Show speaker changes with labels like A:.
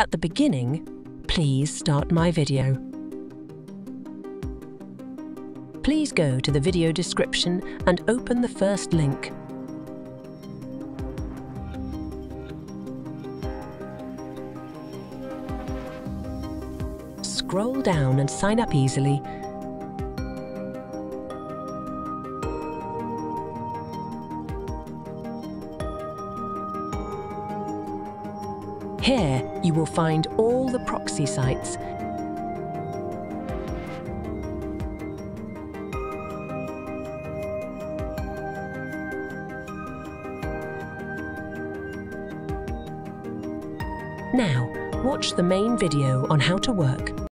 A: At the beginning, please start my video. Please go to the video description and open the first link. Scroll down and sign up easily Here you will find all the proxy sites. Now, watch the main video on how to work